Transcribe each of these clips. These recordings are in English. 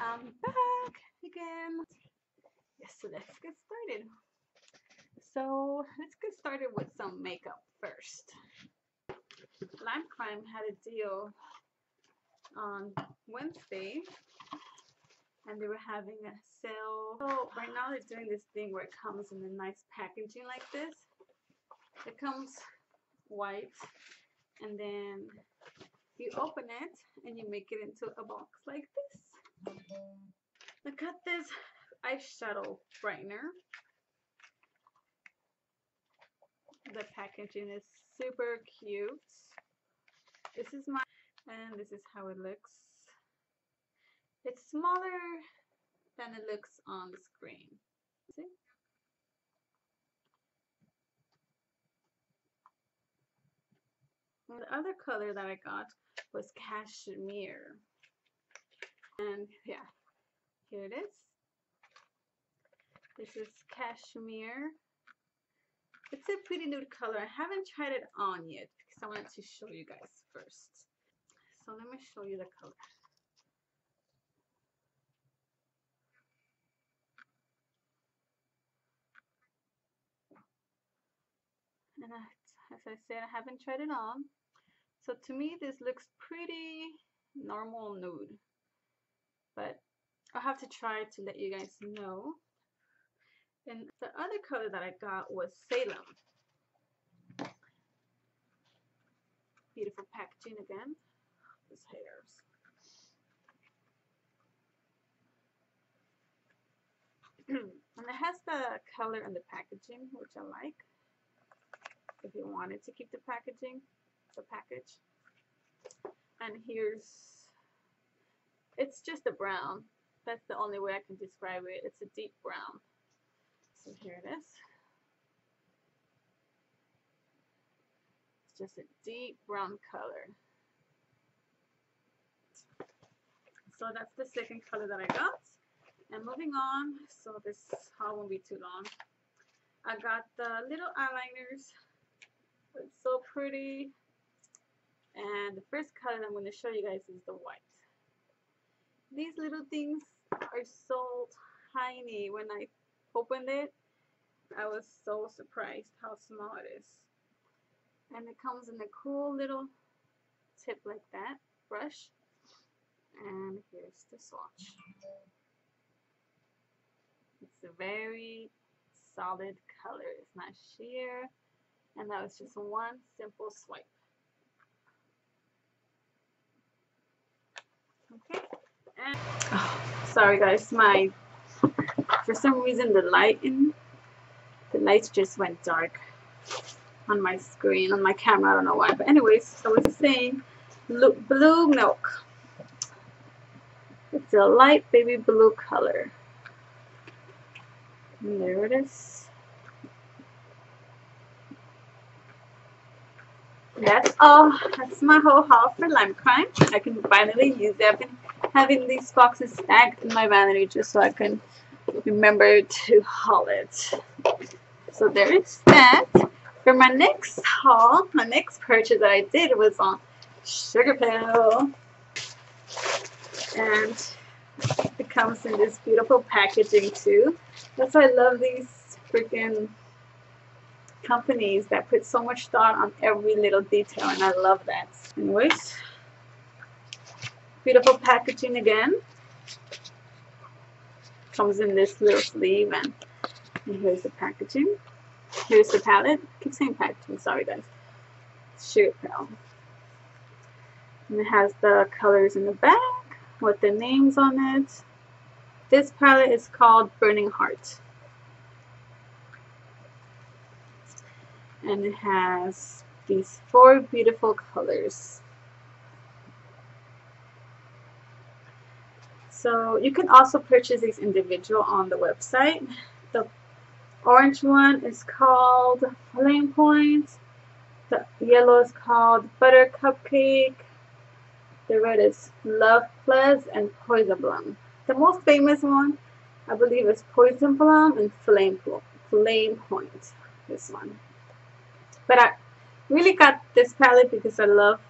I'm back again. Yes, so let's get started. So let's get started with some makeup first. Lime Crime had a deal on Wednesday and they were having a sale. So right now they're doing this thing where it comes in a nice packaging like this. It comes white and then you open it and you make it into a box like this. Look at this eyeshadow brightener. The packaging is super cute. This is my, and this is how it looks. It's smaller than it looks on the screen. See? And the other color that I got was cashmere. And yeah, here it is. This is cashmere. It's a pretty nude color. I haven't tried it on yet because I wanted to show you guys first. So let me show you the color. And as I said, I haven't tried it on. So to me, this looks pretty normal nude. But I'll have to try to let you guys know. And the other color that I got was Salem. Beautiful packaging again. These hairs. and it has the color in the packaging, which I like. If you wanted to keep the packaging, the package. And here's, it's just a brown. That's the only way I can describe it. It's a deep brown. So here it is. It's just a deep brown color. So that's the second color that I got. And moving on, so this haul won't be too long. I got the little eyeliners. It's so pretty. And the first color I'm going to show you guys is the white. These little things are so tiny. When I opened it, I was so surprised how small it is. And it comes in a cool little tip like that, brush. And here's the swatch. It's a very solid color. It's not sheer. And that was just one simple swipe. Okay. And, oh, sorry guys, my for some reason the light in the lights just went dark on my screen on my camera. I don't know why, but anyways, so it's saying blue milk. It's a light baby blue color. And there it is. that's all. That's my whole haul for Lime Crime. I can finally use it. I've been having these boxes stacked in my vanity just so I can remember to haul it. So there is that. For my next haul, my next purchase that I did was on Sugarpill. And it comes in this beautiful packaging too. That's why I love these freaking companies that put so much thought on every little detail and I love that. Anyways, beautiful packaging again. Comes in this little sleeve and, and here's the packaging. Here's the palette. I keep saying packaging, sorry guys. Sugarpill. And it has the colors in the back with the names on it. This palette is called Burning Heart. and it has these four beautiful colors. So you can also purchase these individual on the website. The orange one is called Flame Point. The yellow is called Butter Cupcake. The red is Love Plus and Poison Plum. The most famous one, I believe, is Poison Plum and Flame, Flame Point. This one. But I really got this palette because I love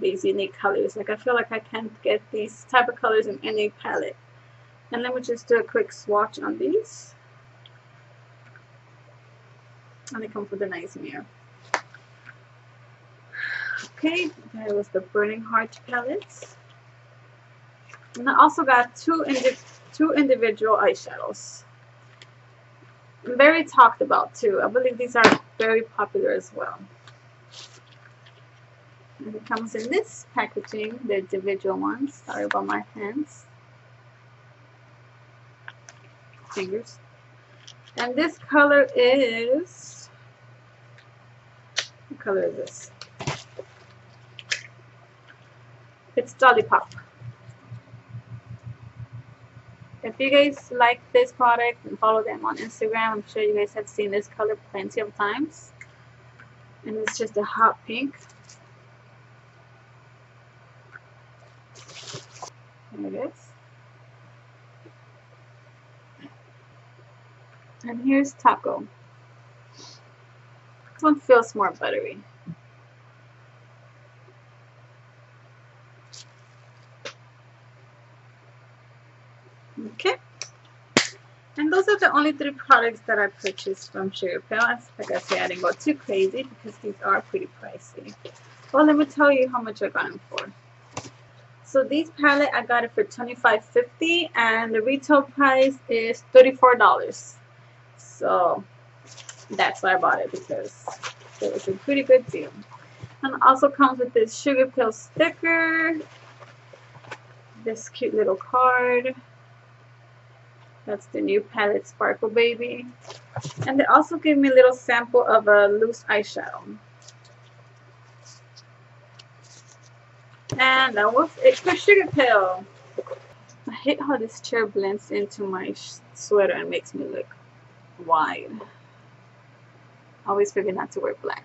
these unique colors. Like I feel like I can't get these type of colors in any palette. And let me just do a quick swatch on these. And they come with a nice mirror. Okay, that was the Burning Heart palettes. And I also got two, indi two individual eyeshadows. Very talked about too. I believe these are very popular as well. And it comes in this packaging, the individual ones. Sorry about my hands. Fingers. And this color is, what color is this? It's Dollipop. If you guys like this product and follow them on Instagram, I'm sure you guys have seen this color plenty of times. And it's just a hot pink. Is. And here's Tako. This one feels more buttery. Okay. And those are the only three products that I purchased from Sugarpill. Like I said, I didn't go too crazy because these are pretty pricey. Well, let me tell you how much I got them for. So these palette, I got it for $25.50 and the retail price is $34. So that's why I bought it because it was a pretty good deal. And also comes with this Sugarpill sticker, this cute little card, that's the new palette Sparkle Baby. And they also gave me a little sample of a loose eyeshadow. And was it for Sugarpill. I hate how this chair blends into my sweater and makes me look wide. I always forget not to wear black.